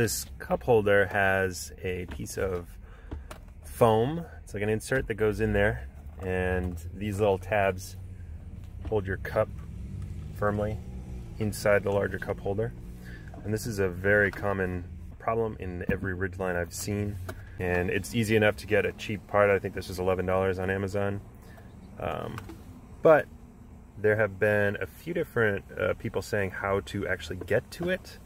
this cup holder has a piece of foam. It's like an insert that goes in there and these little tabs hold your cup firmly inside the larger cup holder. And this is a very common problem in every Ridgeline I've seen. And it's easy enough to get a cheap part. I think this was $11 on Amazon. Um, but there have been a few different uh, people saying how to actually get to it.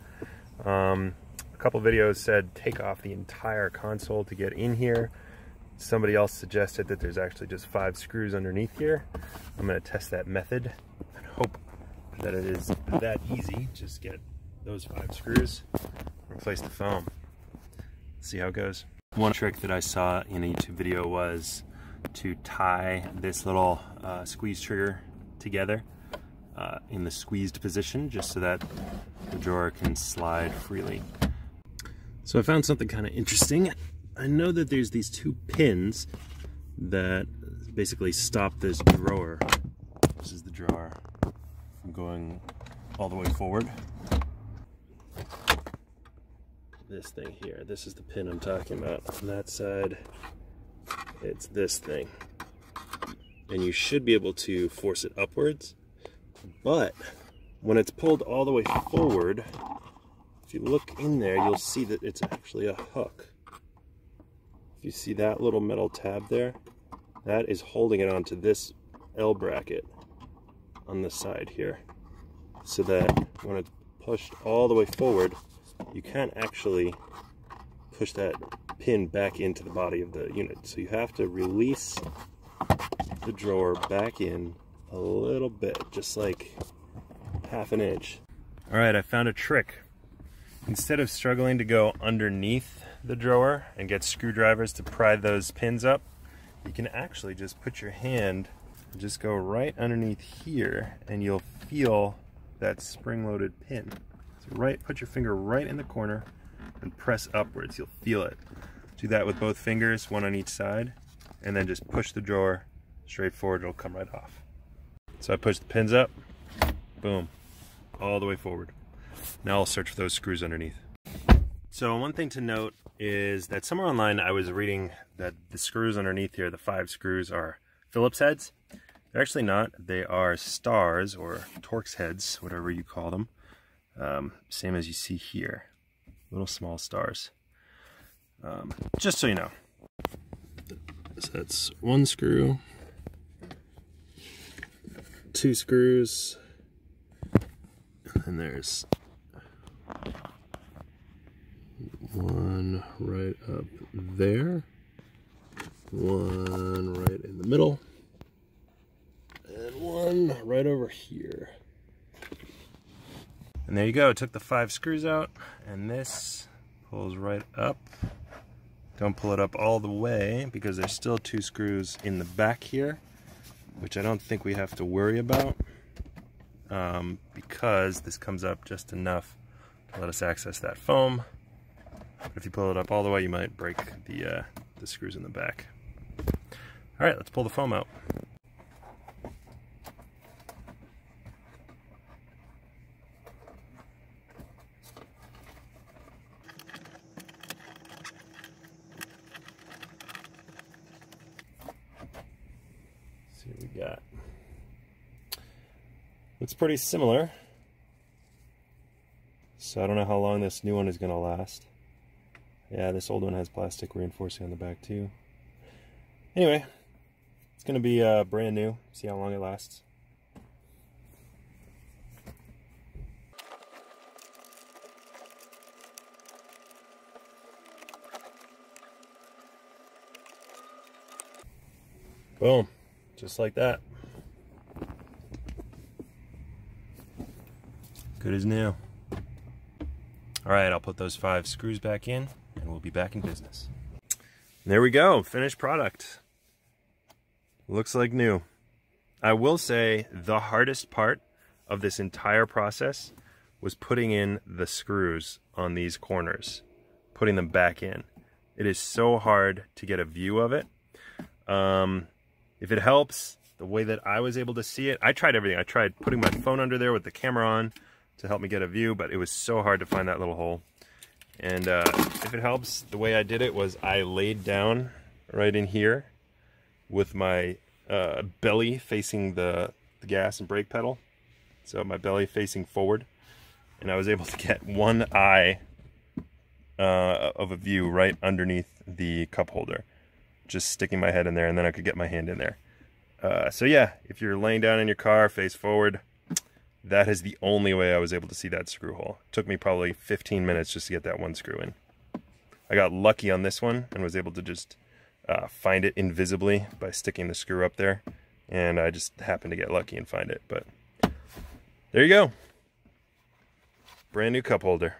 Um, a couple videos said take off the entire console to get in here. Somebody else suggested that there's actually just five screws underneath here. I'm to test that method and hope that it is that easy. Just get those five screws, replace the foam. See how it goes. One trick that I saw in a YouTube video was to tie this little uh, squeeze trigger together uh, in the squeezed position just so that the drawer can slide freely. So I found something kind of interesting. I know that there's these two pins that basically stop this drawer. This is the drawer from going all the way forward. This thing here, this is the pin I'm talking about. On that side, it's this thing. And you should be able to force it upwards, but when it's pulled all the way forward, you look in there, you'll see that it's actually a hook If you see that little metal tab there? That is holding it onto this L bracket on the side here. So that when it's pushed all the way forward, you can't actually push that pin back into the body of the unit. So you have to release the drawer back in a little bit, just like half an inch. All right, I found a trick. Instead of struggling to go underneath the drawer and get screwdrivers to pry those pins up, you can actually just put your hand and just go right underneath here and you'll feel that spring-loaded pin. So right, put your finger right in the corner and press upwards. You'll feel it. Do that with both fingers, one on each side, and then just push the drawer straight forward. It'll come right off. So I push the pins up, boom, all the way forward. Now I'll search for those screws underneath. So one thing to note is that somewhere online I was reading that the screws underneath here, the five screws, are Phillips heads. They're actually not. They are stars or Torx heads, whatever you call them. Um, same as you see here. Little small stars. Um, just so you know. So that's one screw, two screws, and there's one right up there, one right in the middle, and one right over here. And there you go, took the five screws out, and this pulls right up. Don't pull it up all the way because there's still two screws in the back here, which I don't think we have to worry about um, because this comes up just enough to let us access that foam. But if you pull it up all the way, you might break the, uh, the screws in the back. All right, let's pull the foam out. see what we got. Looks pretty similar. So I don't know how long this new one is going to last. Yeah, this old one has plastic reinforcing on the back too. Anyway, it's going to be uh, brand new. See how long it lasts. Boom, just like that. Good as new. All right, I'll put those five screws back in and we'll be back in business. There we go, finished product. Looks like new. I will say the hardest part of this entire process was putting in the screws on these corners, putting them back in. It is so hard to get a view of it. Um, if it helps, the way that I was able to see it, I tried everything. I tried putting my phone under there with the camera on to help me get a view, but it was so hard to find that little hole. And uh, if it helps, the way I did it was I laid down right in here with my uh, belly facing the, the gas and brake pedal. So my belly facing forward. And I was able to get one eye uh, of a view right underneath the cup holder. Just sticking my head in there and then I could get my hand in there. Uh, so yeah, if you're laying down in your car, face forward, that is the only way I was able to see that screw hole. It took me probably 15 minutes just to get that one screw in. I got lucky on this one and was able to just uh, find it invisibly by sticking the screw up there. And I just happened to get lucky and find it. But there you go. Brand new cup holder.